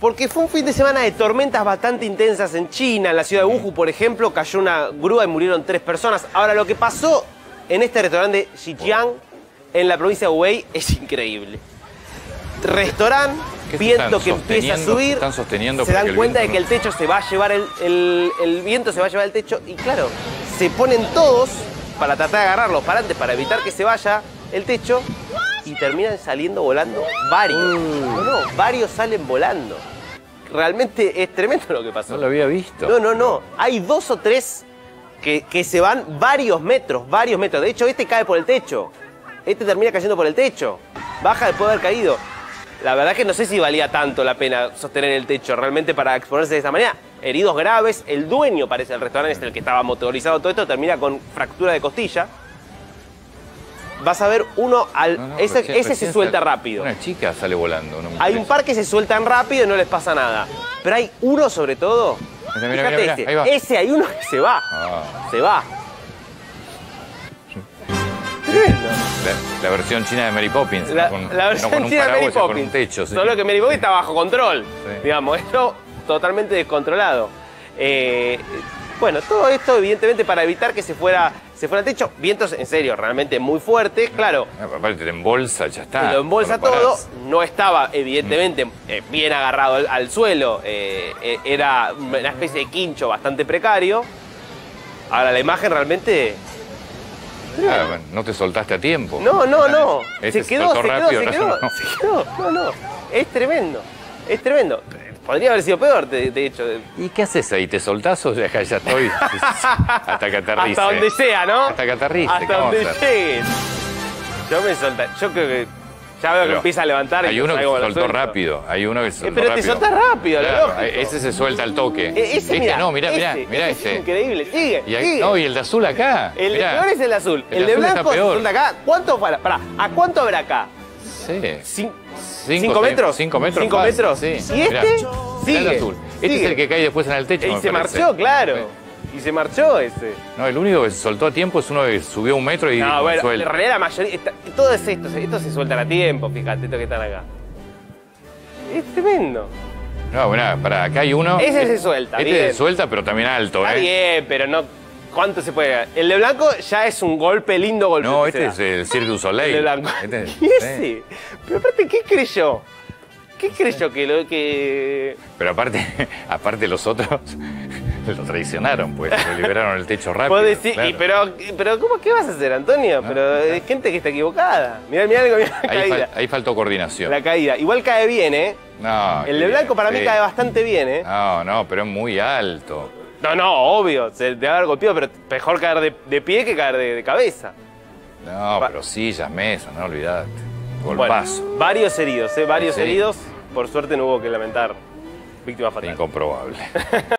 Porque fue un fin de semana de tormentas bastante intensas en China. En la ciudad de Wuhu, por ejemplo, cayó una grúa y murieron tres personas. Ahora, lo que pasó en este restaurante de Xijiang, en la provincia de Hubei, es increíble. Restaurante, ¿Qué se viento que empieza a subir. Están sosteniendo se para dan cuenta de que el techo se va a llevar el, el- el viento se va a llevar el techo. Y claro, se ponen todos para tratar de agarrar los parantes para evitar que se vaya el techo. Y terminan saliendo volando varios. No, no, varios salen volando. Realmente es tremendo lo que pasó. No lo había visto. No, no, no. Hay dos o tres que, que se van varios metros, varios metros. De hecho, este cae por el techo. Este termina cayendo por el techo. Baja después de haber caído. La verdad que no sé si valía tanto la pena sostener el techo realmente para exponerse de esa manera. Heridos graves. El dueño, parece, del restaurante, es el que estaba motorizado todo esto, termina con fractura de costilla. Vas a ver uno al... No, no, ese recién- ese se suelta rápido. Una chica sale volando. una Hay un par que se sueltan rápido y no les pasa nada. Pero hay uno sobre todo. Mira, mira, ese. ahí va. Ese hay uno que se va. Ah, Se va. La, la versión china de Mary Poppins. La, con- la versión no con un china de Mary sino con Poppins. un techo. sí. Solo que Mary Poppins está bajo control. Sí. Digamos, esto totalmente descontrolado. Eh, bueno, todo esto evidentemente para evitar que se fuera, se fuera al techo. Vientos en serio, realmente muy fuertes. Claro, Aparte te embolsa, ya está. lo embolsa No todo. parás. No estaba, evidentemente, eh, bien agarrado al, al suelo. Eh, eh, era una especie de quincho bastante precario. Ahora, la imagen realmente. Ah, bueno, no te soltaste a tiempo. No, no, no. Ese se quedó, se quedó, rápido, se no, quedó. no. Se quedó. No, no. Es tremendo. Es tremendo. Podría haber sido peor, de, de hecho. ¿Y qué haces ahí? ¿Te soltás o ya, ya estoy? Hasta que aterrice. Hasta donde sea, ¿no? Hasta que aterrice. ¿qué Hasta donde llegues. Yo me solté. Yo creo que. Ya veo que Pero empieza a levantar. Hay uno que se soltó suelto. rápido. Hay uno que se Eh, soltó pero te rápido. soltás rápido, Claro, lógico. Ese se suelta al toque. E- Ese, Este mirá, no, mirá, mirá, ese, mirá ese este. Es increíble. Sigue, Y sigue. no, y el de azul acá. el peor es el azul. El El, de azul blanco se suelta acá. ¿Cuánto para? Pará, ¿a cuánto habrá acá? Sí. Cin- Cinco, ¿Cinco metros? Cinco metros. ¿Cinco metros? Sí. ¿Y este? Mirá Sigue. el azul. Este sigue. es el que cae después en el techo. Y me se parece. marchó, claro. Sí. Y se marchó ese. No, el único que se soltó a tiempo es uno que subió un metro y No, bueno, en suelta. realidad la mayoría. está- todo es esto. Esto se sueltan a tiempo, fíjate, esto que están acá. Es tremendo. No, bueno, para acá hay uno. Ese se suelta, Este bien. se suelta, pero también alto, Está ¿eh? bien, pero no. ¿Cuánto se puede El de blanco ya es un golpe, lindo golpe. No, este es el Cirque du. Soleil. El de blanco. Este- ¿Y sí. ese? Pero aparte, ¿qué creyó? ¿Qué creyó que lo que. Pero aparte, aparte los otros lo traicionaron, pues, lo liberaron el techo rápido. Decís, claro. y pero, pero ¿cómo qué vas a hacer, Antonio? Pero es gente que está equivocada. Mirá, mirá, mirá la ahí, caída. fal- ahí faltó coordinación. La caída. Igual cae bien, ¿eh? No, El de qué blanco para mí cae bastante bien, ¿eh? No, no, pero es muy alto. No, no, obvio. Se debe haber golpeado, pero mejor caer de, de pie que caer de, de cabeza. No, Va- pero sillas, mesas, no olvidate. Bueno, Golpazo. varios heridos, ¿eh? Varios Sí. heridos. Por suerte no hubo que lamentar víctimas fatales. Incomprobable.